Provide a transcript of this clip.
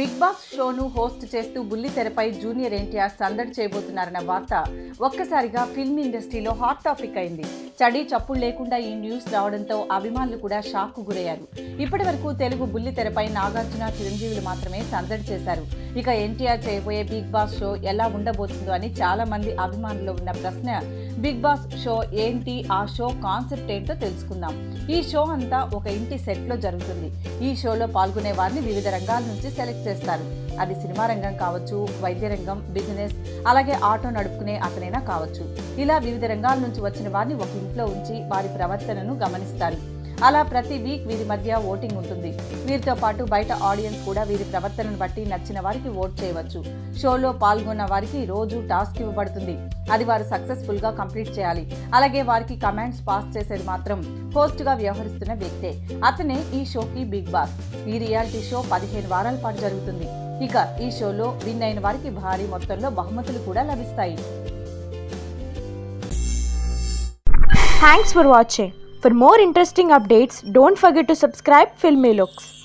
Big boss షోను host చేస్తూ బుల్లితెరపై junior NTR సందడి చేయబోతున్నారన్న వార్త ఒక్కసారిగా ఫిల్మ్ ఇండస్ట్రీలో హాట్ టాపిక్ అయింది. చడి చప్పుడు లేకుండా ఈ న్యూస్ రావడంతో అభిమానులు కూడా షాక్ గురయ్యారు. ఇప్పటి వరకు తెలుగు బుల్లితెరపై నాగార్జున చిరంజీవులు మాత్రమే సందడి చేశారు. ఇక ఎన్టీఆర్ చేయబోయే బిగ్ బాస్ షో ఎలా ఉండబోతుందో అని చాలా మంది అభిమానులు ఉన్న ప్రశ్న బిగ్ బాస్ షో ఏంటి ఆ షో కాన్సెప్ట్ ఏంటో తెలుసుకుందాం. ఈ షో అంతా ఒక ఇంటి సెట్లో జరుగుతుంది. ఈ షోలో పాల్గొనే వారిని వివిధ రంగాల నుంచి సెలెక్ట్ చేస్తారు. అది సినిమా రంగం కావచ్చు వైద్య రంగం బిజినెస్ అలాగే ఆటో నడుపుకునే అతనైనా కావచ్చు. ఇలా వివిధ రంగాల నుంచి వచ్చిన వారిని ఒక ఇంట్లో ఉంచి వారి ప్రవర్తనను గమనిస్తారు. అలా ప్రతి వీక్ వీరి మధ్య ఓటింగ్ ఉంటుంది. వీరితో పాటు బయట ఆడియన్స్ కూడా వీరి ప్రవర్తనను బట్టి నచ్చిన వారికి ఓట్ చేయవచ్చు. షోలో పాల్గొన్న వారికి రోజు టాస్క్ ఇవ్వబడుతుంది. అది వారు సక్సెస్ఫుల్గా కంప్లీట్ చేయాలి. అలాగే వారికి కమాండ్స్ పాస్ చేసేది మాత్రం హోస్ట్గా వ్యవహరిస్తున్న వ్యక్తే. అతనే ఈ షోకి బిగ్ బాస్. ఈ రియాలిటీ షో పదిహేను వారాల పాటు జరుగుతుంది. ఇక ఈ షోలో విన్ అయిన వారికి భారీ మొత్తంలో బహుమతులు కూడా లభిస్తాయి. Thanks for watching For more interesting updates, don't forget to subscribe Filmy Looks.